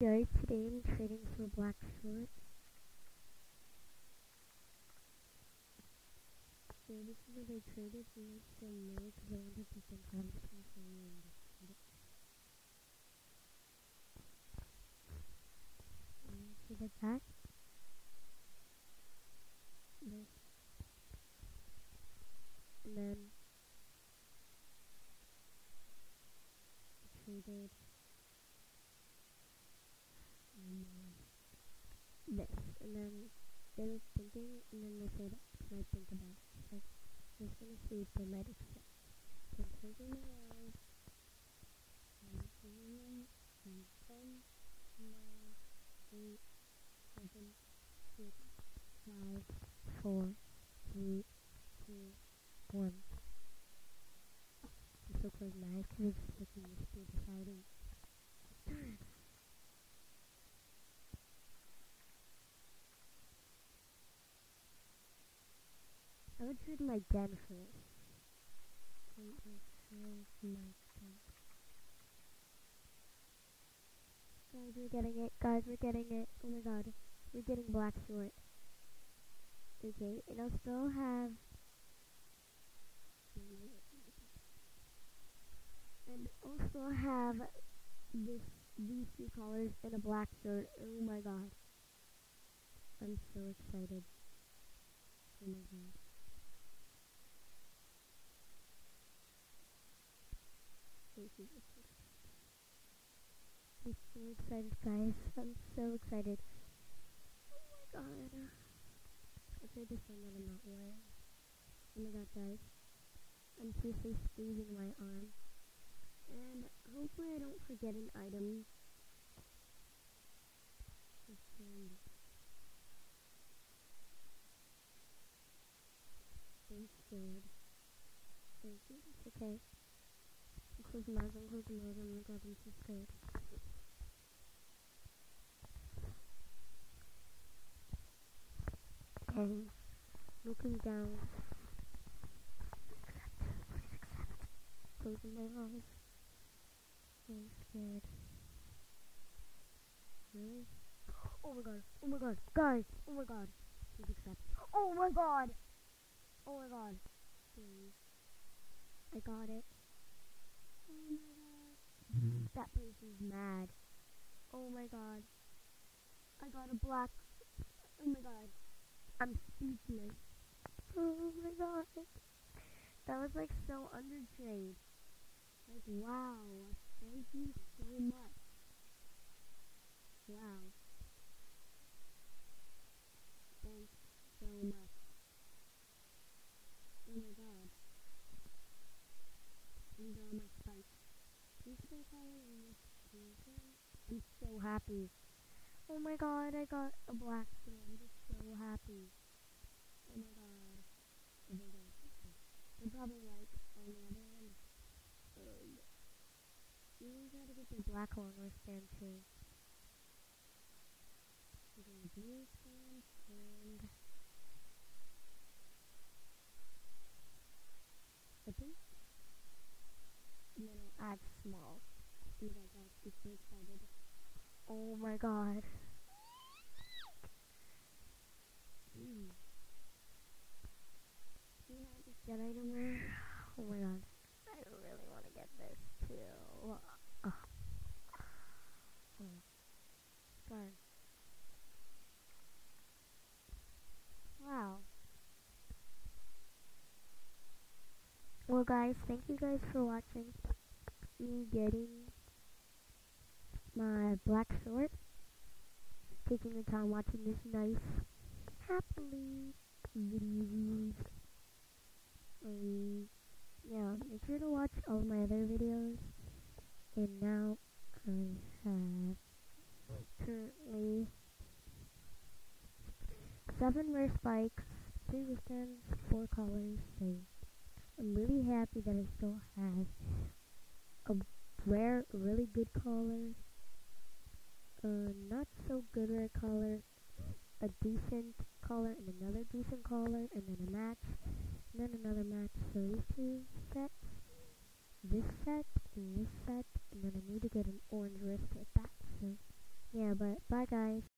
Today I'm trading for black short. So this is what I traded for some more because I wanted to think to you in this video. And see the back. This. And then I traded this, and then they were thinking, and then they said, "Can I think about it?" So I'm just gonna see if they might accept. So I'm my eyes. And three, and one. I'm so close my eyes because it's looking this through deciding. Darn. I would trade my den this. I would my. Guys, we're getting it. Guys, we're getting it. Oh my god. We're getting black short. Okay, and I'll still have... And still have this these two colors and a black shirt. Oh my god. I'm so excited. Oh my god. I'm so excited, guys. I'm so excited. Oh my god. I tried this one that I'm not wearing. Oh my god, guys. I'm seriously squeezing my arm. And hopefully I don't forget an item. Thank you. It's okay close my eyes, I'm closing my eyes, oh my god, I'm so scared. Okay, looking down. Closing my eyes. I'm scared. Really? Oh my god, oh my god, guys, oh my god. Please accept. Oh my god! Oh my god. Please. I got it. That place is mad. Oh my god. I got a black. Oh my god. I'm speechless. Oh my god. That was like so undertrade. Like, wow. Thank you so much. Wow. Thanks so much. Oh my god. These are my spikes. I'm so happy. Oh my god, I got a black skin. I'm just so happy. Oh my god. Oh my god. They're probably like on the other end. Um, you gotta get the black long wristband too. Blue stand and the pink and small. Oh my god, I'm so excited. Oh my god. Mm. Do you have this Jedi anywhere? Oh my god. I really want to get this too. Uh. Oh. Darn. Wow. Well guys, thank you guys for watching me getting my black short. Taking the time watching this nice, happily videos. Yeah, make sure to watch all my other videos. And now I have currently seven rare spikes, three wristbands, four collars, so I'm really happy that I still have a rare, really good collar, a uh, not so good rare collar, a decent collar, and another decent collar, and then a match, and then another match. So these two sets, this set, and this set, and then I need to get an orange wrist with that. So Yeah, but bye guys.